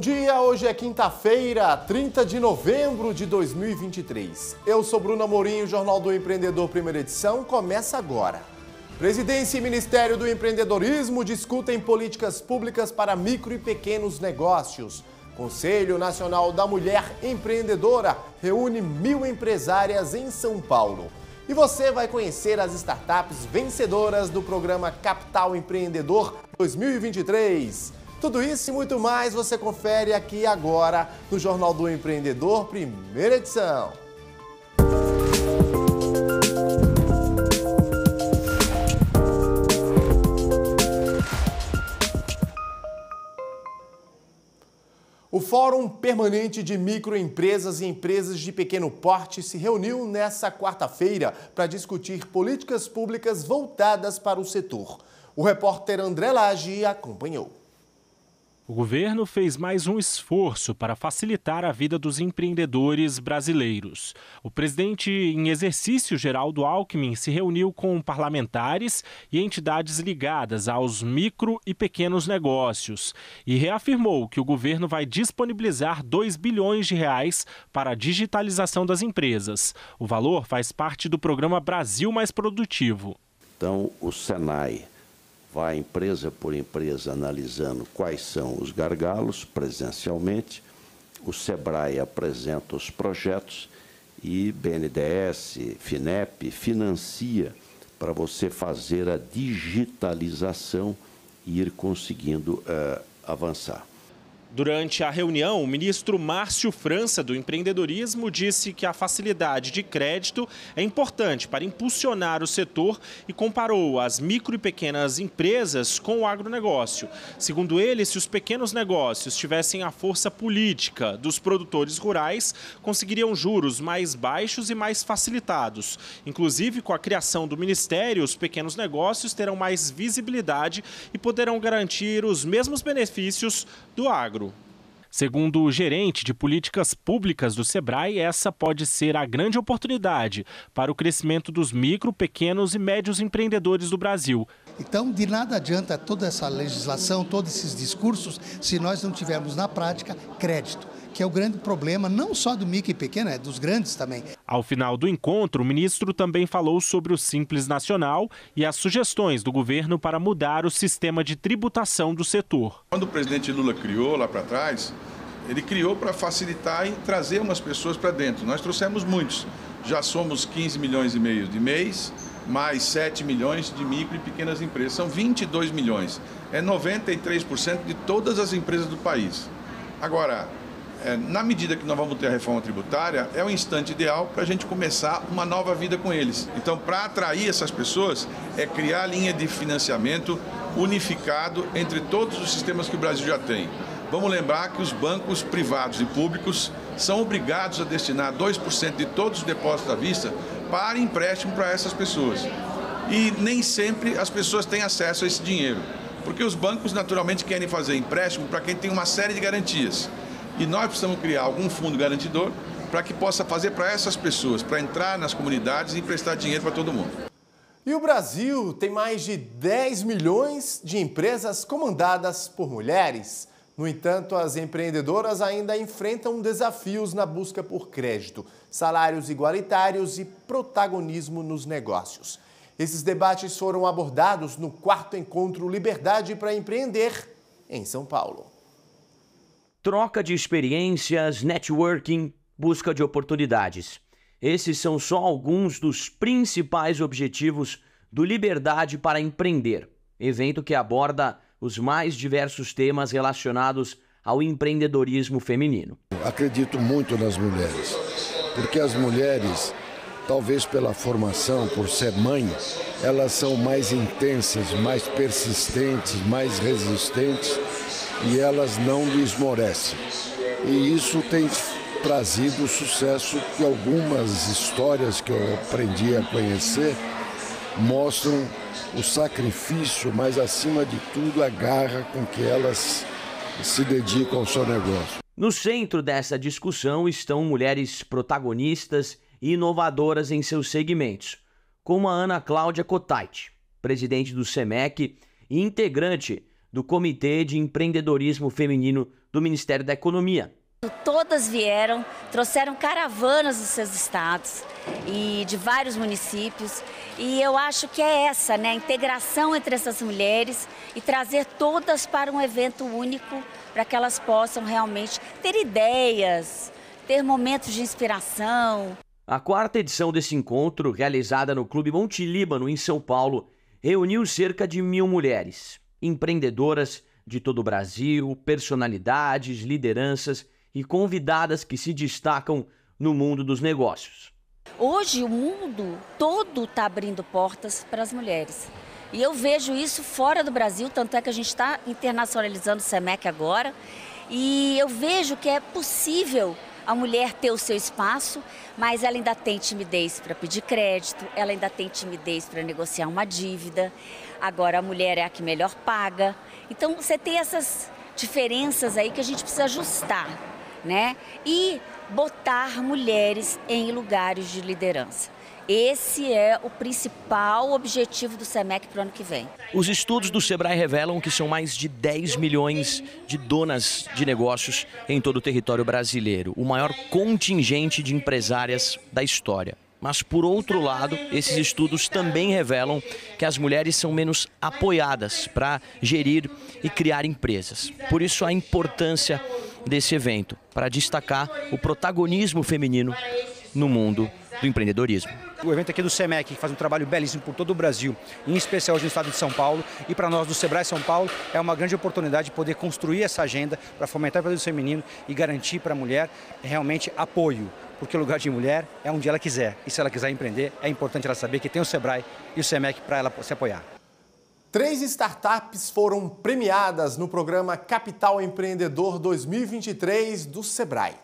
Bom dia, hoje é quinta-feira, 30 de novembro de 2023. Eu sou Bruno Amorim, o Jornal do Empreendedor, primeira edição, começa agora. Presidência e Ministério do Empreendedorismo discutem políticas públicas para micro e pequenos negócios. Conselho Nacional da Mulher Empreendedora reúne mil empresárias em São Paulo. E você vai conhecer as startups vencedoras do programa Capital Empreendedor 2023. Tudo isso e muito mais você confere aqui agora no Jornal do Empreendedor, primeira edição. O Fórum Permanente de Microempresas e Empresas de Pequeno Porte se reuniu nesta quarta-feira para discutir políticas públicas voltadas para o setor. O repórter André Lage acompanhou. O governo fez mais um esforço para facilitar a vida dos empreendedores brasileiros. O presidente em exercício, Geraldo Alckmin, se reuniu com parlamentares e entidades ligadas aos micro e pequenos negócios e reafirmou que o governo vai disponibilizar 2 bilhões de reais para a digitalização das empresas. O valor faz parte do programa Brasil Mais Produtivo. Então, o Senai vai empresa por empresa analisando quais são os gargalos presencialmente. O SEBRAE apresenta os projetos e BNDES, FINEP financia para você fazer a digitalização e ir conseguindo uh, avançar. Durante a reunião, o ministro Márcio França, do empreendedorismo, disse que a facilidade de crédito é importante para impulsionar o setor e comparou as micro e pequenas empresas com o agronegócio. Segundo ele, se os pequenos negócios tivessem a força política dos produtores rurais, conseguiriam juros mais baixos e mais facilitados. Inclusive, com a criação do ministério, os pequenos negócios terão mais visibilidade e poderão garantir os mesmos benefícios do agro. Segundo o gerente de políticas públicas do Sebrae, essa pode ser a grande oportunidade para o crescimento dos micro, pequenos e médios empreendedores do Brasil. Então, de nada adianta toda essa legislação, todos esses discursos, se nós não tivermos na prática crédito que é o grande problema, não só do micro e pequeno, é dos grandes também. Ao final do encontro, o ministro também falou sobre o Simples Nacional e as sugestões do governo para mudar o sistema de tributação do setor. Quando o presidente Lula criou lá para trás, ele criou para facilitar e trazer umas pessoas para dentro. Nós trouxemos muitos. Já somos 15 milhões e meio de mês, mais 7 milhões de micro e pequenas empresas. São 22 milhões. É 93% de todas as empresas do país. Agora, é, na medida que nós vamos ter a reforma tributária, é o instante ideal para a gente começar uma nova vida com eles. Então, para atrair essas pessoas, é criar a linha de financiamento unificado entre todos os sistemas que o Brasil já tem. Vamos lembrar que os bancos privados e públicos são obrigados a destinar 2% de todos os depósitos à vista para empréstimo para essas pessoas. E nem sempre as pessoas têm acesso a esse dinheiro, porque os bancos naturalmente querem fazer empréstimo para quem tem uma série de garantias. E nós precisamos criar algum fundo garantidor para que possa fazer para essas pessoas, para entrar nas comunidades e emprestar dinheiro para todo mundo. E o Brasil tem mais de 10 milhões de empresas comandadas por mulheres. No entanto, as empreendedoras ainda enfrentam desafios na busca por crédito, salários igualitários e protagonismo nos negócios. Esses debates foram abordados no quarto encontro Liberdade para Empreender, em São Paulo troca de experiências, networking, busca de oportunidades. Esses são só alguns dos principais objetivos do Liberdade para Empreender, evento que aborda os mais diversos temas relacionados ao empreendedorismo feminino. Acredito muito nas mulheres, porque as mulheres, talvez pela formação, por ser mãe, elas são mais intensas, mais persistentes, mais resistentes e elas não lhe esmorecem. E isso tem trazido o sucesso que algumas histórias que eu aprendi a conhecer mostram o sacrifício, mas acima de tudo a garra com que elas se dedicam ao seu negócio. No centro dessa discussão estão mulheres protagonistas e inovadoras em seus segmentos, como a Ana Cláudia Cotait, presidente do SEMEC e integrante do Comitê de Empreendedorismo Feminino do Ministério da Economia. Todas vieram, trouxeram caravanas dos seus estados e de vários municípios. E eu acho que é essa, né, a integração entre essas mulheres e trazer todas para um evento único, para que elas possam realmente ter ideias, ter momentos de inspiração. A quarta edição desse encontro, realizada no Clube Monte Líbano, em São Paulo, reuniu cerca de mil mulheres, empreendedoras de todo o Brasil, personalidades, lideranças e convidadas que se destacam no mundo dos negócios. Hoje o mundo todo está abrindo portas para as mulheres. E eu vejo isso fora do Brasil, tanto é que a gente está internacionalizando o SEMEC agora. E eu vejo que é possível a mulher ter o seu espaço, mas ela ainda tem timidez para pedir crédito, ela ainda tem timidez para negociar uma dívida. Agora a mulher é a que melhor paga. Então você tem essas diferenças aí que a gente precisa ajustar, né? E botar mulheres em lugares de liderança. Esse é o principal objetivo do SEMEC para o ano que vem. Os estudos do Sebrae revelam que são mais de 10 milhões de donas de negócios em todo o território brasileiro, o maior contingente de empresárias da história. Mas, por outro lado, esses estudos também revelam que as mulheres são menos apoiadas para gerir e criar empresas. Por isso, a importância desse evento, para destacar o protagonismo feminino no mundo do empreendedorismo. O evento aqui do SEMEC, que faz um trabalho belíssimo por todo o Brasil, em especial no estado de São Paulo, e para nós do Sebrae São Paulo, é uma grande oportunidade de poder construir essa agenda para fomentar o empreendedorismo feminino e garantir para a mulher realmente apoio, porque o lugar de mulher é onde ela quiser. E se ela quiser empreender, é importante ela saber que tem o Sebrae e o SEMEC para ela se apoiar. Três startups foram premiadas no programa Capital Empreendedor 2023 do Sebrae.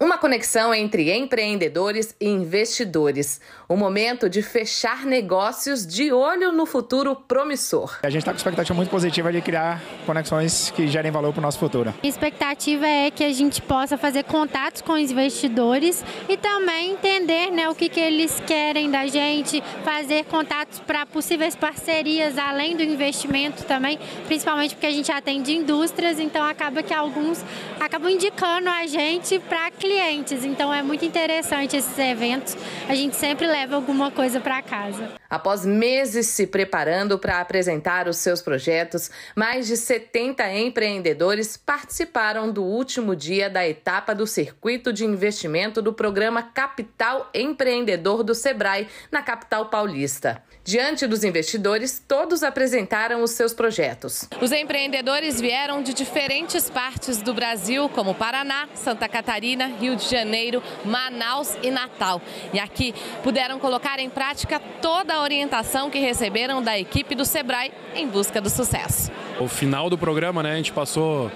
Uma conexão entre empreendedores e investidores. O momento de fechar negócios de olho no futuro promissor. A gente está com expectativa muito positiva de criar conexões que gerem valor para o nosso futuro. A expectativa é que a gente possa fazer contatos com os investidores e também entender né, o que, que eles querem da gente, fazer contatos para possíveis parcerias além do investimento também, principalmente porque a gente atende indústrias, então acaba que alguns acabam indicando a gente para clientes. Então é muito interessante esses eventos. A gente sempre leva alguma coisa para casa. Após meses se preparando para apresentar os seus projetos, mais de 70 empreendedores participaram do último dia da etapa do circuito de investimento do programa Capital Empreendedor do Sebrae, na capital paulista. Diante dos investidores, todos apresentaram os seus projetos. Os empreendedores vieram de diferentes partes do Brasil, como Paraná, Santa Catarina, Rio de Janeiro, Manaus e Natal. E aqui puderam colocar em prática toda a orientação que receberam da equipe do Sebrae em busca do sucesso. O final do programa, né, a gente passou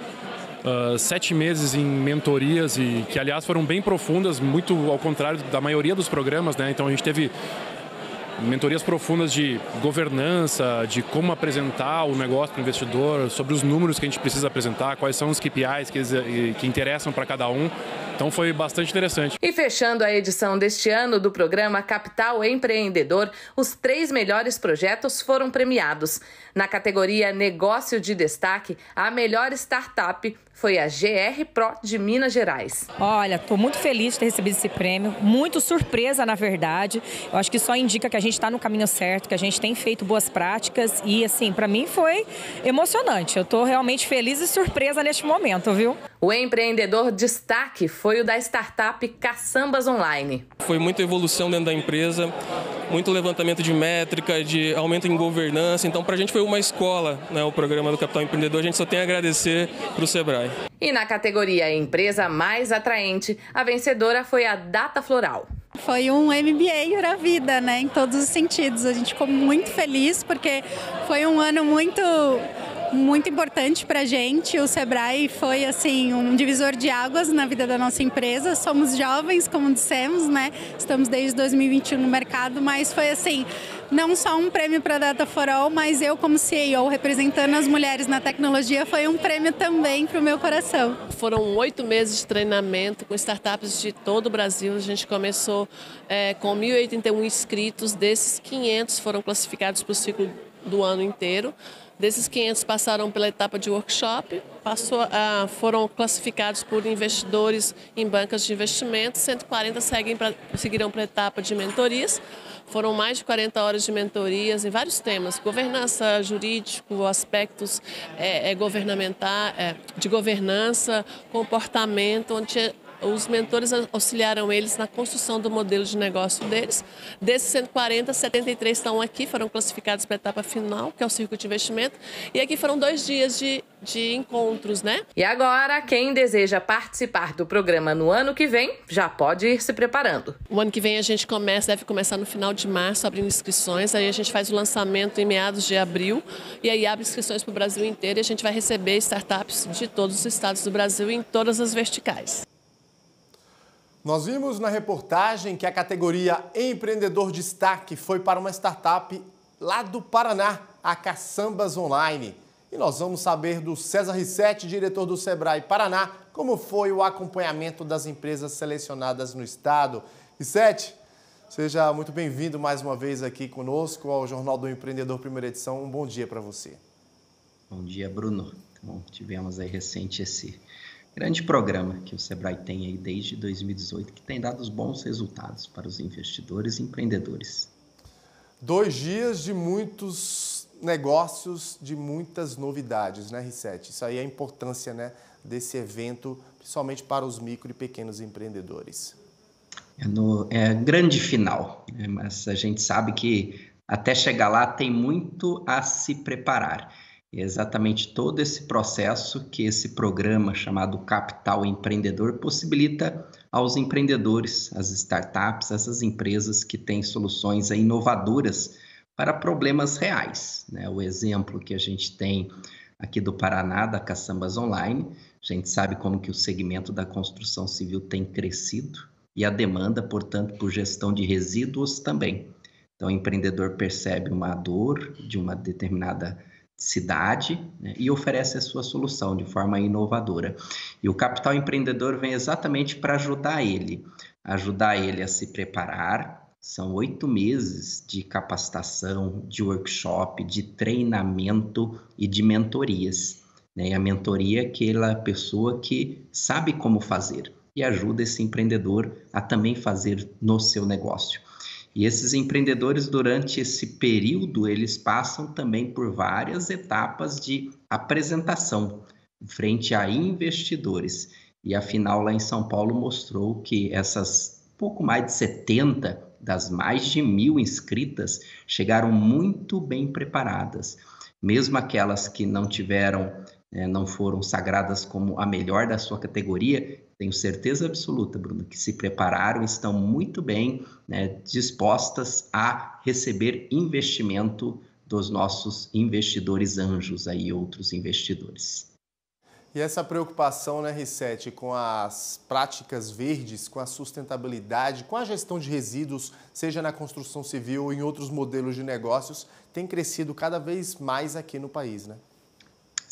Uh, sete meses em mentorias e que aliás foram bem profundas, muito ao contrário da maioria dos programas, né? Então a gente teve mentorias profundas de governança, de como apresentar o negócio para o investidor, sobre os números que a gente precisa apresentar, quais são os KPIs que, que interessam para cada um. Então foi bastante interessante. E fechando a edição deste ano do programa Capital Empreendedor, os três melhores projetos foram premiados. Na categoria Negócio de Destaque, a melhor startup foi a GR Pro de Minas Gerais. Olha, estou muito feliz de ter recebido esse prêmio, muito surpresa na verdade. Eu acho que só indica que a gente está no caminho certo, que a gente tem feito boas práticas e assim, para mim foi emocionante. Eu estou realmente feliz e surpresa neste momento, viu? O empreendedor destaque foi o da startup Caçambas Online. Foi muita evolução dentro da empresa, muito levantamento de métrica, de aumento em governança. Então, para a gente foi uma escola, né, o programa do Capital Empreendedor. A gente só tem a agradecer para o Sebrae. E na categoria Empresa Mais Atraente, a vencedora foi a Data Floral. Foi um MBA para a vida, né, em todos os sentidos. A gente ficou muito feliz porque foi um ano muito muito importante para a gente. O Sebrae foi assim um divisor de águas na vida da nossa empresa. Somos jovens, como dissemos, né? Estamos desde 2021 no mercado, mas foi assim não só um prêmio para a Data for All, mas eu como CEO representando as mulheres na tecnologia foi um prêmio também para o meu coração. Foram oito meses de treinamento com startups de todo o Brasil. A gente começou é, com 1.081 inscritos, desses 500 foram classificados para o ciclo do ano inteiro. Desses 500 passaram pela etapa de workshop, passou, ah, foram classificados por investidores em bancas de investimentos, 140 seguem pra, seguirão para a etapa de mentorias. Foram mais de 40 horas de mentorias em vários temas, governança jurídico, aspectos é, é, governamental, é, de governança, comportamento, onde os mentores auxiliaram eles na construção do modelo de negócio deles. Desses 140, 73 estão aqui, foram classificados para a etapa final, que é o circuito de investimento. E aqui foram dois dias de, de encontros, né? E agora, quem deseja participar do programa no ano que vem, já pode ir se preparando. O ano que vem a gente começa, deve começar no final de março, abrindo inscrições. Aí a gente faz o lançamento em meados de abril. E aí abre inscrições para o Brasil inteiro e a gente vai receber startups de todos os estados do Brasil em todas as verticais. Nós vimos na reportagem que a categoria Empreendedor Destaque foi para uma startup lá do Paraná, a Caçambas Online. E nós vamos saber do César Rissetti, diretor do Sebrae Paraná, como foi o acompanhamento das empresas selecionadas no estado. Rissetti, seja muito bem-vindo mais uma vez aqui conosco ao Jornal do Empreendedor Primeira Edição. Um bom dia para você. Bom dia, Bruno. Tivemos aí recente esse grande programa que o Sebrae tem aí desde 2018, que tem dado os bons resultados para os investidores e empreendedores. Dois dias de muitos negócios, de muitas novidades, né, Risset? Isso aí é a importância né, desse evento, principalmente para os micro e pequenos empreendedores. É, no, é grande final, né? mas a gente sabe que até chegar lá tem muito a se preparar. É exatamente todo esse processo que esse programa chamado Capital Empreendedor possibilita aos empreendedores, às startups, essas empresas que têm soluções inovadoras para problemas reais. Né? O exemplo que a gente tem aqui do Paraná, da Caçambas Online, a gente sabe como que o segmento da construção civil tem crescido e a demanda, portanto, por gestão de resíduos também. Então, o empreendedor percebe uma dor de uma determinada cidade né, e oferece a sua solução de forma inovadora. E o capital empreendedor vem exatamente para ajudar ele, ajudar ele a se preparar. São oito meses de capacitação, de workshop, de treinamento e de mentorias. Né? E a mentoria é aquela pessoa que sabe como fazer e ajuda esse empreendedor a também fazer no seu negócio. E esses empreendedores, durante esse período, eles passam também por várias etapas de apresentação frente a investidores. E afinal, lá em São Paulo, mostrou que essas pouco mais de 70 das mais de mil inscritas chegaram muito bem preparadas. Mesmo aquelas que não tiveram, né, não foram sagradas como a melhor da sua categoria, tenho certeza absoluta, Bruno, que se prepararam, estão muito bem né, dispostas a receber investimento dos nossos investidores anjos aí, outros investidores. E essa preocupação, né, Risset, com as práticas verdes, com a sustentabilidade, com a gestão de resíduos, seja na construção civil ou em outros modelos de negócios, tem crescido cada vez mais aqui no país, né?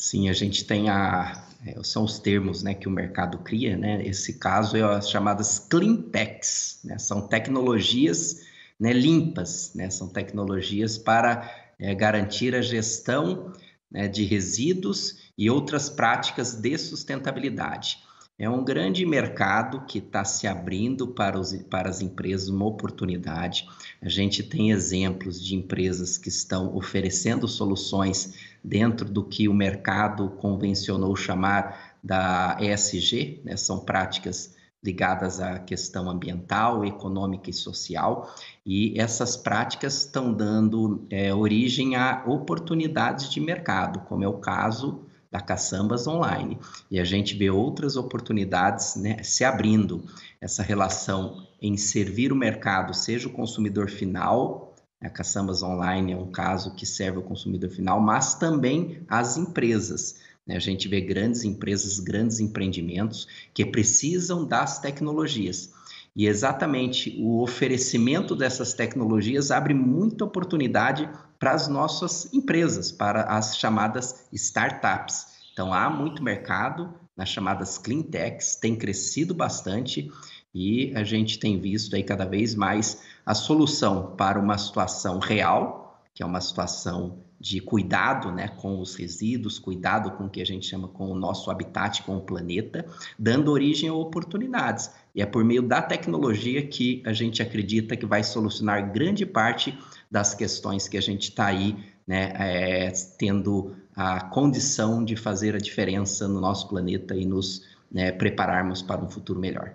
Sim, a gente tem a. É, são os termos né, que o mercado cria, né? Esse caso é as chamadas clean techs, né? São tecnologias né, limpas, né? São tecnologias para é, garantir a gestão né, de resíduos e outras práticas de sustentabilidade. É um grande mercado que está se abrindo para, os, para as empresas, uma oportunidade. A gente tem exemplos de empresas que estão oferecendo soluções dentro do que o mercado convencionou chamar da ESG, né? são práticas ligadas à questão ambiental, econômica e social, e essas práticas estão dando é, origem a oportunidades de mercado, como é o caso da Caçambas Online. E a gente vê outras oportunidades né, se abrindo, essa relação em servir o mercado, seja o consumidor final, a Caçambas Online é um caso que serve ao consumidor final, mas também as empresas. Né? A gente vê grandes empresas, grandes empreendimentos que precisam das tecnologias. E exatamente o oferecimento dessas tecnologias abre muita oportunidade para as nossas empresas, para as chamadas startups. Então há muito mercado nas chamadas clean techs, tem crescido bastante e a gente tem visto aí cada vez mais a solução para uma situação real, que é uma situação de cuidado né, com os resíduos, cuidado com o que a gente chama com o nosso habitat, com o planeta, dando origem a oportunidades. E é por meio da tecnologia que a gente acredita que vai solucionar grande parte das questões que a gente está aí né, é, tendo a condição de fazer a diferença no nosso planeta e nos né, prepararmos para um futuro melhor.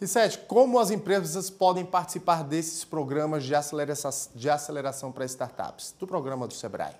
Rissete, como as empresas podem participar desses programas de aceleração, de aceleração para startups, do programa do Sebrae?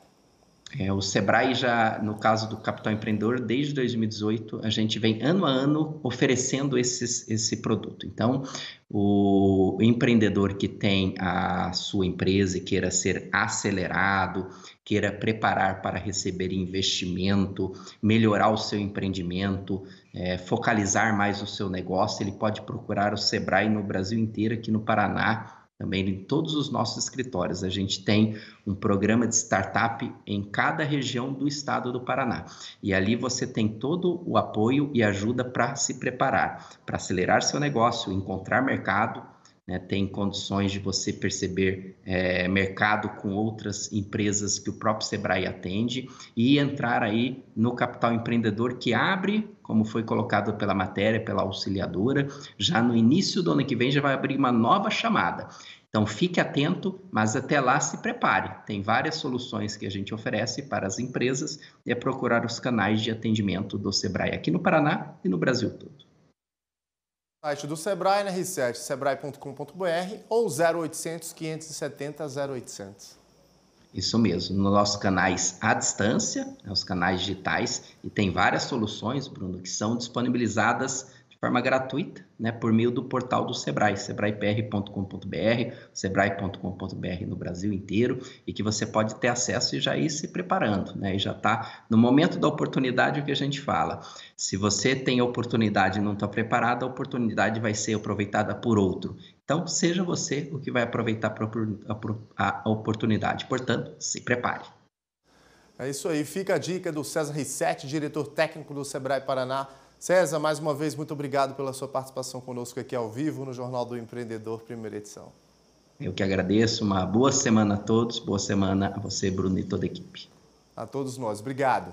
É, o Sebrae já, no caso do Capital Empreendedor, desde 2018, a gente vem ano a ano oferecendo esses, esse produto. Então, o empreendedor que tem a sua empresa e queira ser acelerado, queira preparar para receber investimento, melhorar o seu empreendimento, é, focalizar mais o seu negócio, ele pode procurar o Sebrae no Brasil inteiro, aqui no Paraná, também em todos os nossos escritórios. A gente tem um programa de startup em cada região do estado do Paraná. E ali você tem todo o apoio e ajuda para se preparar, para acelerar seu negócio, encontrar mercado né, tem condições de você perceber é, mercado com outras empresas que o próprio Sebrae atende e entrar aí no capital empreendedor que abre, como foi colocado pela matéria, pela auxiliadora, já no início do ano que vem já vai abrir uma nova chamada. Então fique atento, mas até lá se prepare. Tem várias soluções que a gente oferece para as empresas e é procurar os canais de atendimento do Sebrae aqui no Paraná e no Brasil todo site do Sebrae na R7, sebrae.com.br ou 0800 570 0800. Isso mesmo, nos nossos canais à distância, né, os canais digitais, e tem várias soluções, Bruno, que são disponibilizadas forma gratuita, né, por meio do portal do Sebrae, sebraepr.com.br, sebrae.com.br no Brasil inteiro, e que você pode ter acesso e já ir se preparando, né, e já está no momento da oportunidade o que a gente fala. Se você tem a oportunidade e não está preparado, a oportunidade vai ser aproveitada por outro. Então, seja você o que vai aproveitar a oportunidade. Portanto, se prepare. É isso aí. Fica a dica do César Rissetti, diretor técnico do Sebrae Paraná, César, mais uma vez, muito obrigado pela sua participação conosco aqui ao vivo no Jornal do Empreendedor, primeira edição. Eu que agradeço. Uma boa semana a todos. Boa semana a você, Bruno, e toda a equipe. A todos nós. Obrigado.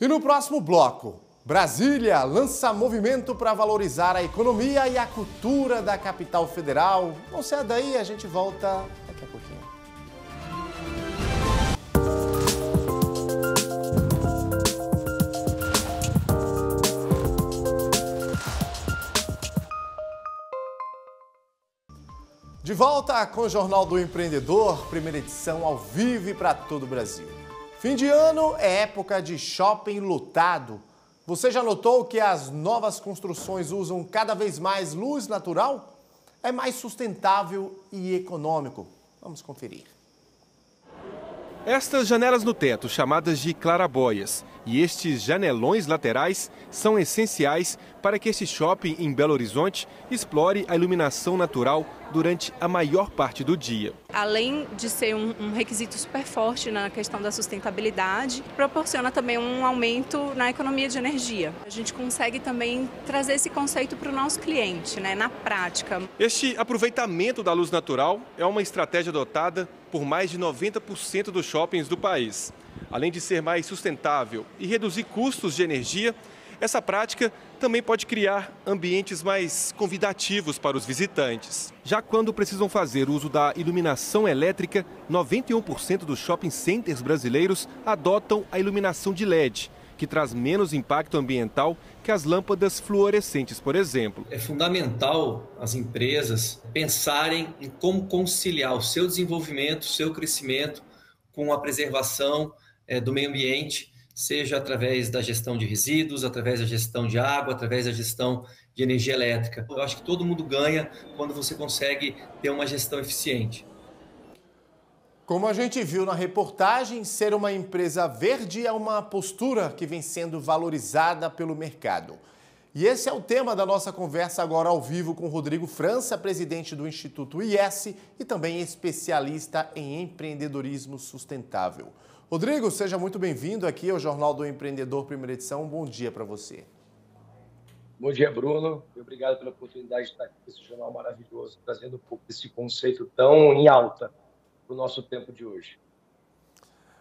E no próximo bloco, Brasília lança movimento para valorizar a economia e a cultura da capital federal. Não saia daí, a gente volta De volta com o Jornal do Empreendedor, primeira edição ao vivo e para todo o Brasil. Fim de ano é época de shopping lotado. Você já notou que as novas construções usam cada vez mais luz natural? É mais sustentável e econômico. Vamos conferir. Estas janelas no teto, chamadas de clarabóias, e estes janelões laterais são essenciais para que este shopping em Belo Horizonte explore a iluminação natural durante a maior parte do dia. Além de ser um, um, requisito super forte na questão da sustentabilidade, proporciona também um aumento na economia de energia. A gente consegue também trazer esse conceito para o nosso cliente, né, na prática. Este aproveitamento da luz natural é uma estratégia adotada por mais de 90% dos shoppings do país. Além de ser mais sustentável e reduzir custos de energia, essa prática também pode criar ambientes mais convidativos para os visitantes. Já quando precisam fazer uso da iluminação elétrica, 91% dos shopping centers brasileiros adotam a iluminação de LED, que traz menos impacto ambiental que as lâmpadas fluorescentes, por exemplo. É fundamental as empresas pensarem em como conciliar o seu desenvolvimento, o seu crescimento com a preservação é, do meio ambiente, seja através da gestão de resíduos, através da gestão de água, através da gestão de energia elétrica. Eu acho que todo mundo ganha quando você consegue ter uma gestão eficiente. Como a gente viu na reportagem, ser uma empresa verde é uma postura que vem sendo valorizada pelo mercado. E esse é o tema da nossa conversa agora ao vivo com Rodrigo França, presidente do Instituto IS e também especialista em empreendedorismo sustentável. Rodrigo, seja muito bem-vindo aqui ao Jornal do Empreendedor, primeira edição. Um bom dia para você. Bom dia, Bruno. Obrigado pela oportunidade de estar aqui nesse jornal maravilhoso, trazendo um pouco desse conceito tão em alta para o nosso tempo de hoje.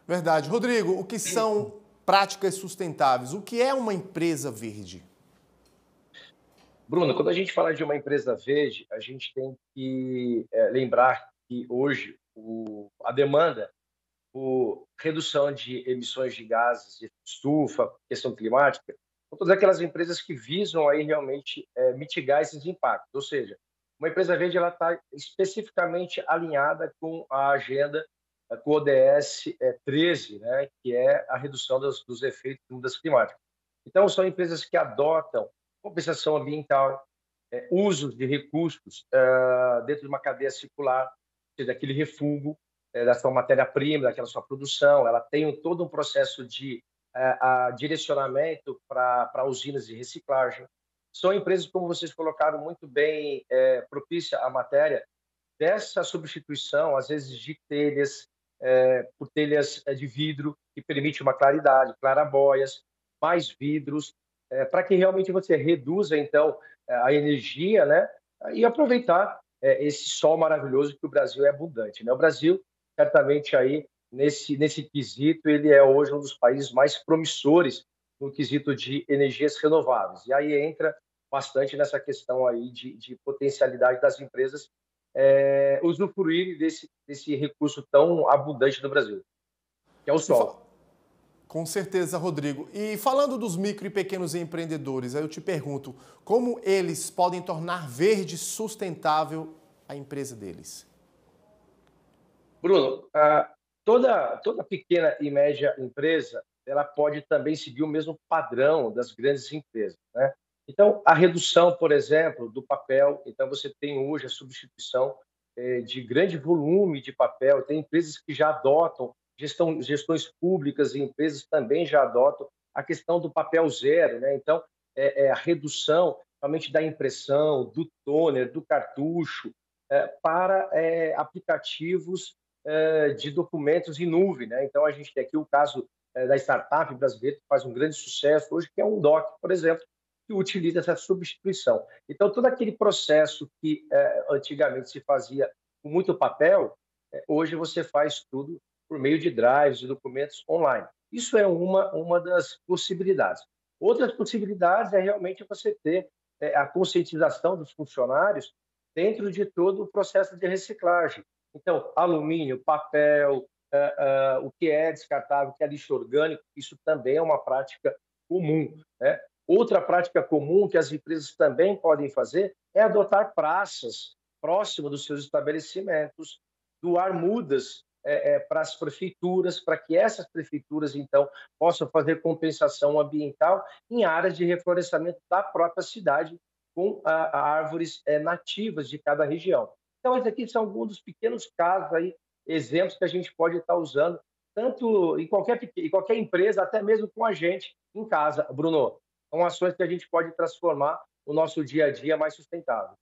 Verdade. Rodrigo, o que são práticas sustentáveis? O que é uma empresa verde? Bruno, quando a gente fala de uma empresa verde, a gente tem que é, lembrar que hoje o, a demanda por redução de emissões de gases de estufa, questão climática, são todas aquelas empresas que visam aí realmente é, mitigar esses impactos. Ou seja, uma empresa verde ela está especificamente alinhada com a agenda com o ODS 13, né, que é a redução dos, dos efeitos de mudanças climáticas. Então, são empresas que adotam compensação ambiental, é, usos de recursos é, dentro de uma cadeia circular, seja aquele refúgio é, da sua matéria-prima, daquela sua produção, ela tem todo um processo de é, direcionamento para usinas de reciclagem. São empresas, como vocês colocaram muito bem, é, propícia à matéria, dessa substituição, às vezes, de telhas, por telhas de vidro, que permite uma claridade, clarabóias, mais vidros, para que realmente você reduza, então, a energia né, e aproveitar é, esse sol maravilhoso que o Brasil é abundante. Né? O Brasil, certamente, aí, nesse, nesse quesito, ele é hoje um dos países mais promissores no quesito de energias renováveis. E aí entra bastante nessa questão aí de, de potencialidade das empresas é, usufruir desse, desse recurso tão abundante do Brasil, que é o sol. Com certeza, Rodrigo. E falando dos micro e pequenos empreendedores, aí eu te pergunto, como eles podem tornar verde sustentável a empresa deles? Bruno, toda, toda pequena e média empresa, ela pode também seguir o mesmo padrão das grandes empresas, né? Então, a redução, por exemplo, do papel, então você tem hoje a substituição é, de grande volume de papel, tem empresas que já adotam, gestão, gestões públicas e empresas também já adotam a questão do papel zero, né? Então, é, é a redução realmente da impressão, do toner, do cartucho, é, para é, aplicativos de documentos em nuvem, né? Então, a gente tem aqui o caso é, da startup brasileira que faz um grande sucesso hoje, que é um DOC, por exemplo, que utiliza essa substituição. Então, todo aquele processo que é, antigamente se fazia com muito papel, hoje você faz tudo por meio de drives, de documentos online. Isso é uma, uma das possibilidades. Outras possibilidades é realmente você ter a conscientização dos funcionários dentro de todo o processo de reciclagem. Então, alumínio, papel, uh, uh, o que é descartável, o que é lixo orgânico, isso também é uma prática comum. Né? Outra prática comum que as empresas também podem fazer é adotar praças próximas dos seus estabelecimentos, doar mudas é, é, para as prefeituras, para que essas prefeituras, então, possam fazer compensação ambiental em áreas de reflorestamento da própria cidade, com a, a árvores é, nativas de cada região. Então, esses aqui são alguns dos pequenos casos, aí, exemplos que a gente pode estar usando, tanto em qualquer, em qualquer empresa, até mesmo com a gente em casa. Bruno, são ações que a gente pode transformar o nosso dia a dia mais sustentável.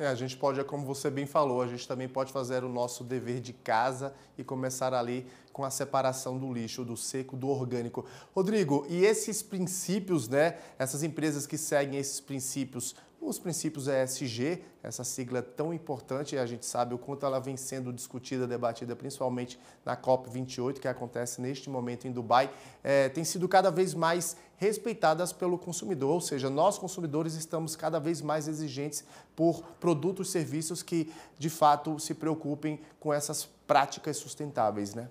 É, a gente pode, é como você bem falou, a gente também pode fazer o nosso dever de casa e começar ali com a separação do lixo, do seco, do orgânico. Rodrigo, e esses princípios, né? Essas empresas que seguem esses princípios os princípios ESG, essa sigla tão importante, a gente sabe o quanto ela vem sendo discutida, debatida, principalmente na COP28, que acontece neste momento em Dubai, é, tem sido cada vez mais respeitadas pelo consumidor, ou seja, nós consumidores estamos cada vez mais exigentes por produtos e serviços que, de fato, se preocupem com essas práticas sustentáveis, né?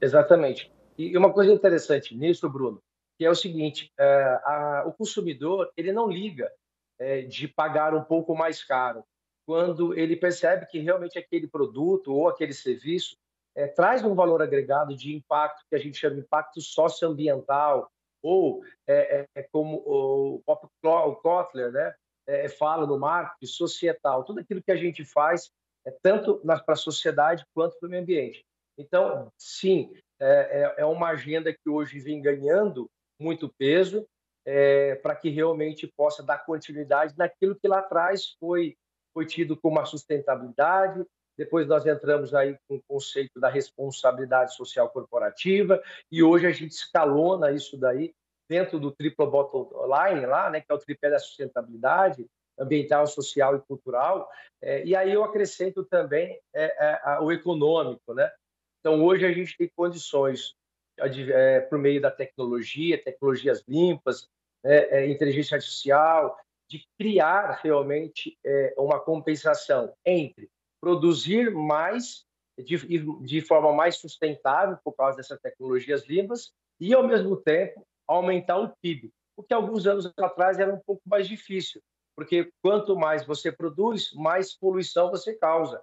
Exatamente. E uma coisa interessante nisso, Bruno, que é o seguinte, é, a, o consumidor ele não liga é, de pagar um pouco mais caro, quando ele percebe que realmente aquele produto ou aquele serviço é, traz um valor agregado de impacto que a gente chama de impacto socioambiental, ou é, é, como o próprio Kotler né, é, fala no marketing societal, tudo aquilo que a gente faz, é, tanto para a sociedade quanto para o meio ambiente. Então, sim, é, é, é uma agenda que hoje vem ganhando muito peso, é, para que realmente possa dar continuidade naquilo que lá atrás foi, foi tido como a sustentabilidade. Depois nós entramos aí com o conceito da responsabilidade social corporativa e hoje a gente escalona isso daí dentro do triple bottom line lá, né, que é o tripé da sustentabilidade, ambiental, social e cultural. É, e aí eu acrescento também é, é, o econômico, né? Então hoje a gente tem condições é, por meio da tecnologia, tecnologias limpas, né, é, inteligência artificial, de criar realmente é, uma compensação entre produzir mais de, de forma mais sustentável por causa dessas tecnologias limpas e ao mesmo tempo aumentar o PIB, o que alguns anos atrás era um pouco mais difícil, porque quanto mais você produz, mais poluição você causa.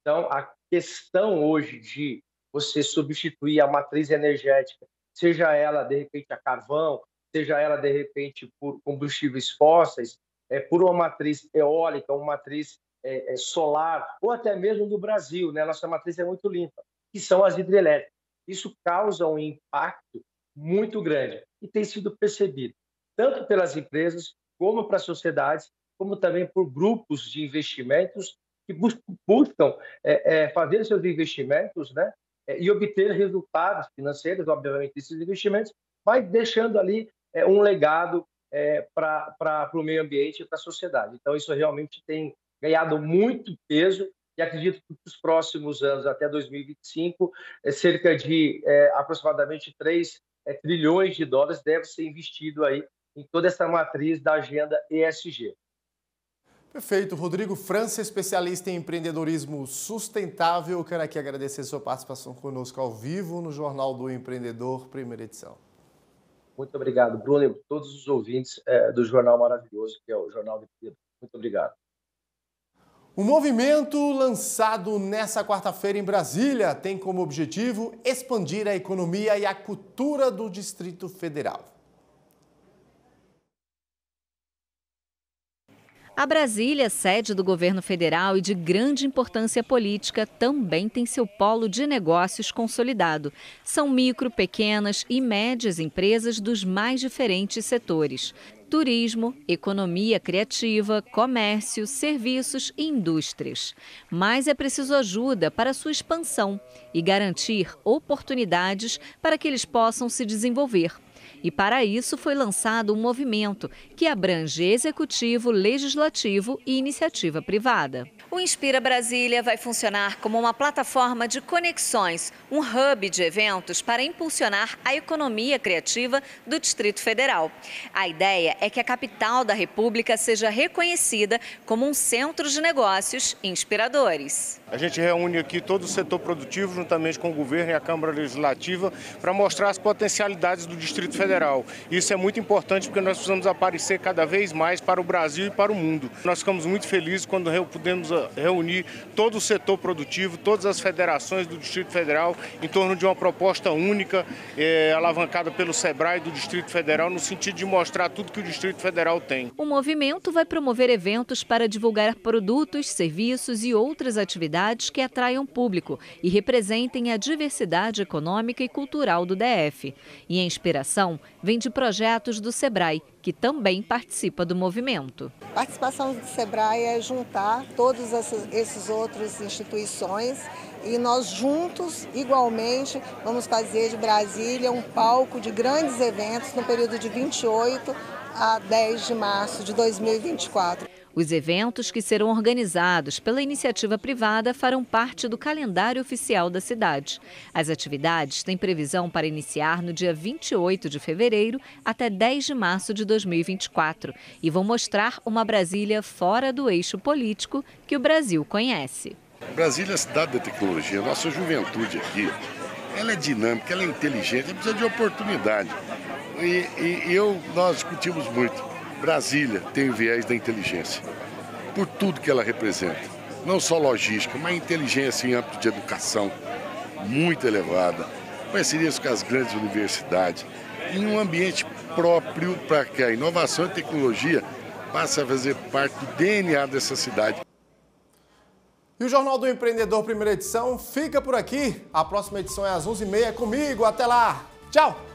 Então, a questão hoje de você substituir a matriz energética, seja ela de repente a carvão, seja ela de repente por combustíveis fósseis, é, por uma matriz eólica, uma matriz é, é, solar, ou até mesmo do Brasil, né? Nossa matriz é muito limpa, que são as hidrelétricas. Isso causa um impacto muito grande e tem sido percebido tanto pelas empresas como para as sociedades, como também por grupos de investimentos que buscam é, é, fazer seus investimentos, né? É, e obter resultados financeiros, obviamente, desses investimentos, mas deixando ali é, um legado é, para o meio ambiente e para a sociedade. Então, isso realmente tem ganhado muito peso e acredito que nos próximos anos, até 2025, é, cerca de é, aproximadamente 3 é, trilhões de dólares deve ser investido aí em toda essa matriz da agenda ESG. Perfeito. Rodrigo França, especialista em empreendedorismo sustentável. Quero aqui agradecer sua participação conosco ao vivo no Jornal do Empreendedor, primeira edição. Muito obrigado, Bruno, e todos os ouvintes é, do jornal maravilhoso, que é o Jornal do Empreendedor. Muito obrigado. O movimento lançado nessa quarta-feira em Brasília tem como objetivo expandir a economia e a cultura do Distrito Federal. A Brasília, sede do governo federal e de grande importância política, também tem seu polo de negócios consolidado. São micro, pequenas e médias empresas dos mais diferentes setores turismo, economia criativa, comércio, serviços e indústrias. Mas é preciso ajuda para sua expansão e garantir oportunidades para que eles possam se desenvolver. E para isso foi lançado um movimento que abrange executivo, legislativo e iniciativa privada. O Inspira Brasília vai funcionar como uma plataforma de conexões, um hub de eventos para impulsionar a economia criativa do Distrito Federal. A ideia é que a capital da República seja reconhecida como um centro de negócios inspiradores. A gente reúne aqui todo o setor produtivo, juntamente com o governo e a Câmara Legislativa, para mostrar as potencialidades do Distrito Federal. Isso é muito importante porque nós precisamos aparecer cada vez mais para o Brasil e para o mundo. Nós ficamos muito felizes quando podemos reunir todo o setor produtivo, todas as federações do Distrito Federal em torno de uma proposta única, é, alavancada pelo SEBRAE do Distrito Federal, no sentido de mostrar tudo que o Distrito Federal tem. O movimento vai promover eventos para divulgar produtos, serviços e outras atividades que atraiam público e representem a diversidade econômica e cultural do DF. E a inspiração vem de projetos do SEBRAE, que também participa do movimento. A participação do SEBRAE é juntar todas essas outras instituições e nós juntos, igualmente, vamos fazer de Brasília um palco de grandes eventos no período de 28 a 10 de março de 2024. Os eventos que serão organizados pela iniciativa privada farão parte do calendário oficial da cidade. As atividades têm previsão para iniciar no dia 28 de fevereiro até 10 de março de 2024 e vão mostrar uma Brasília fora do eixo político que o Brasil conhece. Brasília é a cidade da tecnologia. Nossa juventude aqui, ela é dinâmica, ela é inteligente, ela precisa de oportunidade. E, e, eu, nós discutimos muito. Brasília tem o viés da inteligência, por tudo que ela representa. Não só logística, mas inteligência em âmbito de educação muito elevada, parcerias com as grandes universidades, em um ambiente próprio para que a inovação e tecnologia passe a fazer parte do DNA dessa cidade. E o Jornal do Empreendedor, primeira edição, fica por aqui. A próxima edição é às 11h30 comigo. Até lá. Tchau!